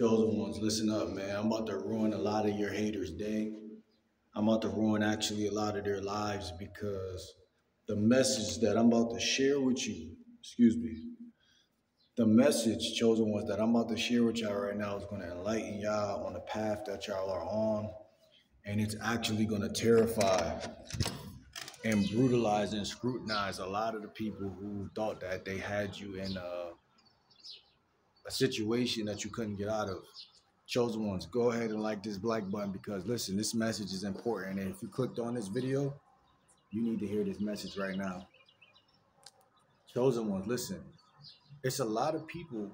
Chosen ones, listen up, man. I'm about to ruin a lot of your haters' day. I'm about to ruin actually a lot of their lives because the message that I'm about to share with you, excuse me, the message, chosen ones, that I'm about to share with y'all right now is going to enlighten y'all on the path that y'all are on. And it's actually going to terrify and brutalize and scrutinize a lot of the people who thought that they had you in a, a situation that you couldn't get out of. Chosen ones, go ahead and like this black button because listen, this message is important. And if you clicked on this video, you need to hear this message right now. Chosen ones, listen. It's a lot of people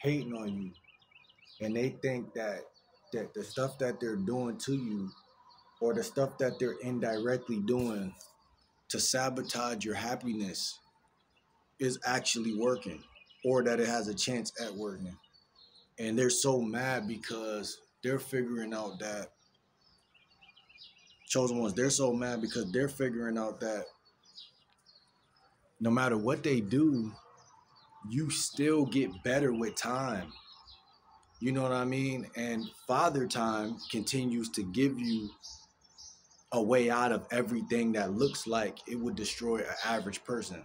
hating on you, and they think that that the stuff that they're doing to you or the stuff that they're indirectly doing to sabotage your happiness is actually working or that it has a chance at working. And they're so mad because they're figuring out that chosen ones, they're so mad because they're figuring out that no matter what they do, you still get better with time. You know what I mean? And father time continues to give you a way out of everything that looks like it would destroy an average person.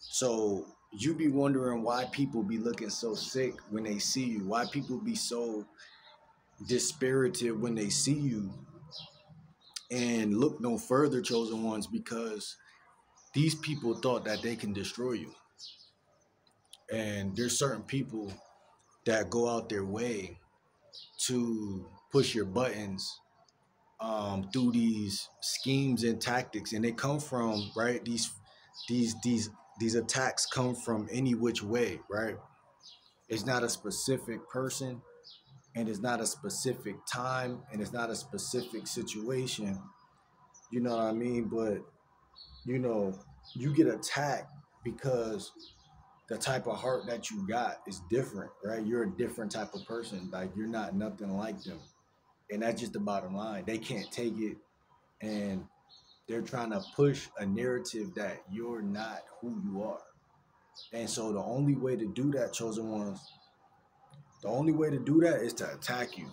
So you be wondering why people be looking so sick when they see you, why people be so dispirited when they see you. And look no further, chosen ones, because these people thought that they can destroy you. And there's certain people that go out their way to push your buttons um, through these schemes and tactics, and they come from right these these these these attacks come from any which way, right? It's not a specific person, and it's not a specific time, and it's not a specific situation. You know what I mean? But you know, you get attacked because the type of heart that you got is different, right? You're a different type of person. Like you're not nothing like them and that's just the bottom line. They can't take it, and they're trying to push a narrative that you're not who you are. And so the only way to do that, chosen ones, the only way to do that is to attack you.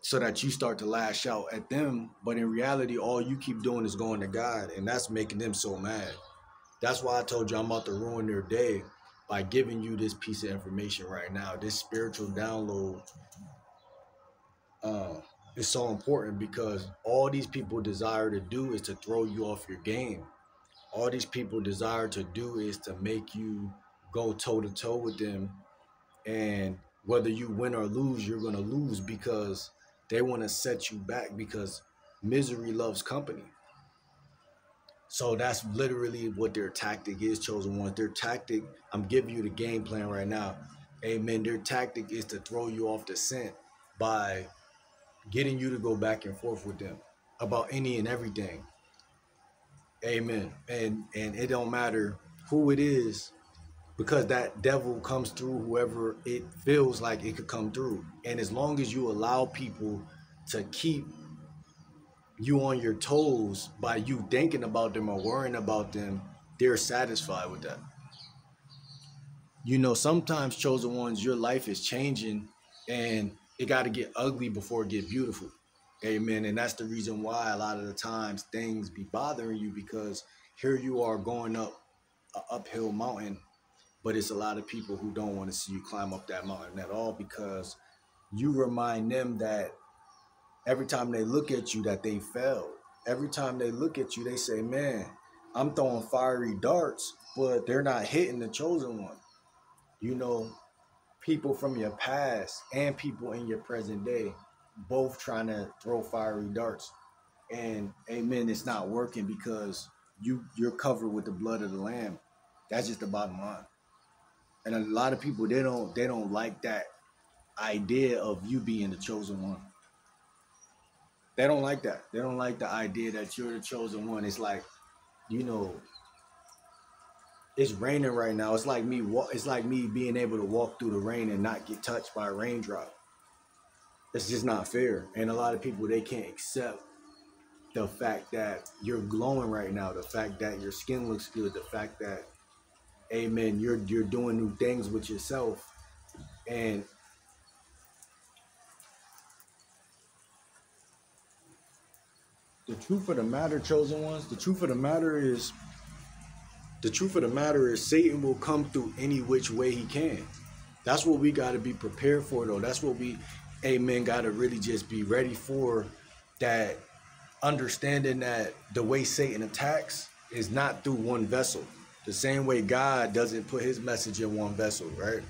So that you start to lash out at them, but in reality, all you keep doing is going to God, and that's making them so mad. That's why I told you I'm about to ruin their day by giving you this piece of information right now, this spiritual download uh, is so important because all these people desire to do is to throw you off your game. All these people desire to do is to make you go toe to toe with them. And whether you win or lose, you're going to lose because they want to set you back because misery loves company. So that's literally what their tactic is, chosen ones. Their tactic, I'm giving you the game plan right now. Amen. Their tactic is to throw you off the scent by getting you to go back and forth with them about any and everything. Amen. And and it don't matter who it is, because that devil comes through whoever it feels like it could come through. And as long as you allow people to keep you on your toes by you thinking about them or worrying about them, they're satisfied with that. You know, sometimes chosen ones, your life is changing and it got to get ugly before it get beautiful. Amen. And that's the reason why a lot of the times things be bothering you because here you are going up an uphill mountain, but it's a lot of people who don't want to see you climb up that mountain at all because you remind them that every time they look at you that they failed. Every time they look at you, they say, Man, I'm throwing fiery darts, but they're not hitting the chosen one. You know, people from your past and people in your present day both trying to throw fiery darts. And amen it's not working because you you're covered with the blood of the lamb. That's just the bottom line. And a lot of people they don't they don't like that idea of you being the chosen one. They don't like that. They don't like the idea that you're the chosen one. It's like you know it's raining right now. It's like me. It's like me being able to walk through the rain and not get touched by a raindrop. It's just not fair. And a lot of people they can't accept the fact that you're glowing right now. The fact that your skin looks good. The fact that, Amen. You're you're doing new things with yourself. And the truth of the matter, chosen ones, the truth of the matter is the truth of the matter is Satan will come through any which way he can. That's what we got to be prepared for, though. That's what we, amen, got to really just be ready for that understanding that the way Satan attacks is not through one vessel. The same way God doesn't put his message in one vessel, right?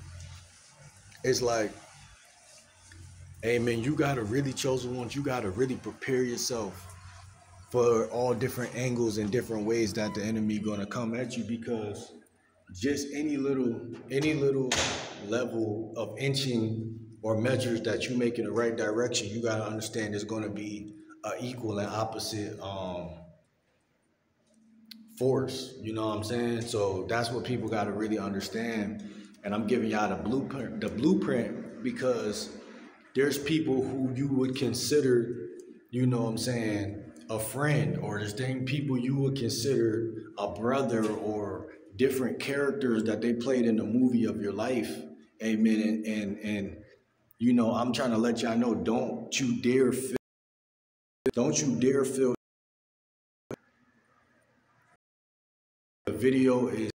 It's like, amen, you got to really chosen ones, you got to really prepare yourself for all different angles and different ways that the enemy gonna come at you because just any little any little level of inching or measures that you make in the right direction, you gotta understand there's gonna be a equal and opposite um, force. You know what I'm saying? So that's what people gotta really understand. And I'm giving y'all the blueprint, the blueprint because there's people who you would consider, you know what I'm saying, a friend or the same people you would consider a brother or different characters that they played in the movie of your life. Amen. And and, and you know, I'm trying to let y'all know, don't you dare feel don't you dare feel the video is